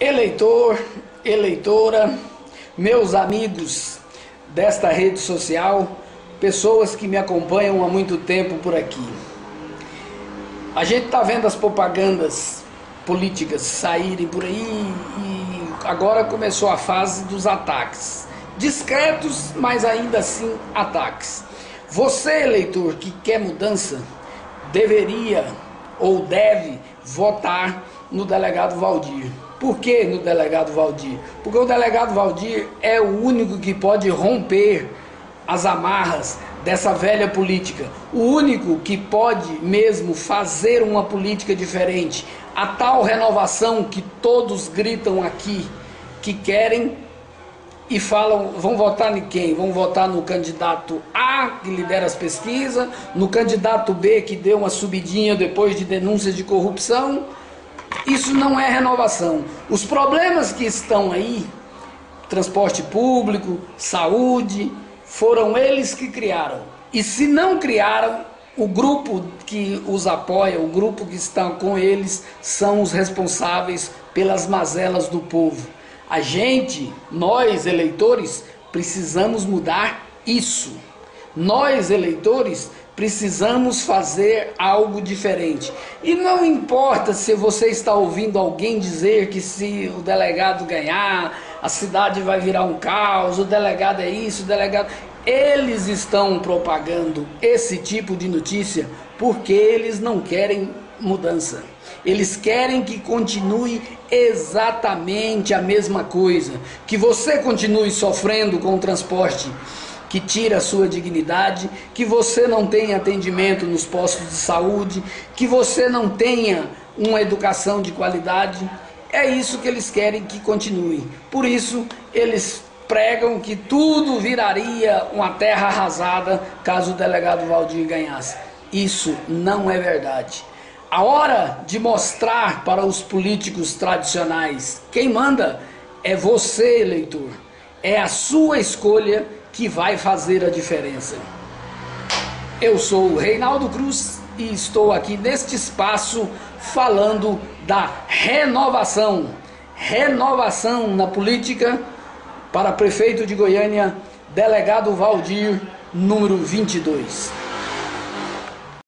Eleitor, eleitora, meus amigos desta rede social, pessoas que me acompanham há muito tempo por aqui. A gente está vendo as propagandas políticas saírem por aí e agora começou a fase dos ataques. Discretos, mas ainda assim ataques. Você, eleitor que quer mudança, deveria ou deve votar no delegado Valdir. Por que no delegado Valdir? Porque o delegado Valdir é o único que pode romper as amarras dessa velha política. O único que pode mesmo fazer uma política diferente. A tal renovação que todos gritam aqui, que querem e falam, vão votar em quem? Vão votar no candidato A, que lidera as pesquisas, no candidato B, que deu uma subidinha depois de denúncias de corrupção isso não é renovação. Os problemas que estão aí, transporte público, saúde, foram eles que criaram. E se não criaram, o grupo que os apoia, o grupo que está com eles, são os responsáveis pelas mazelas do povo. A gente, nós eleitores, precisamos mudar isso. Nós, eleitores, precisamos fazer algo diferente. E não importa se você está ouvindo alguém dizer que se o delegado ganhar, a cidade vai virar um caos, o delegado é isso, o delegado. Eles estão propagando esse tipo de notícia porque eles não querem mudança. Eles querem que continue exatamente a mesma coisa, que você continue sofrendo com o transporte que tira a sua dignidade, que você não tenha atendimento nos postos de saúde, que você não tenha uma educação de qualidade. É isso que eles querem que continue. Por isso, eles pregam que tudo viraria uma terra arrasada caso o delegado Valdir ganhasse. Isso não é verdade. A hora de mostrar para os políticos tradicionais quem manda é você, eleitor. É a sua escolha que vai fazer a diferença. Eu sou o Reinaldo Cruz e estou aqui neste espaço falando da renovação. Renovação na política para prefeito de Goiânia, delegado Valdir, número 22.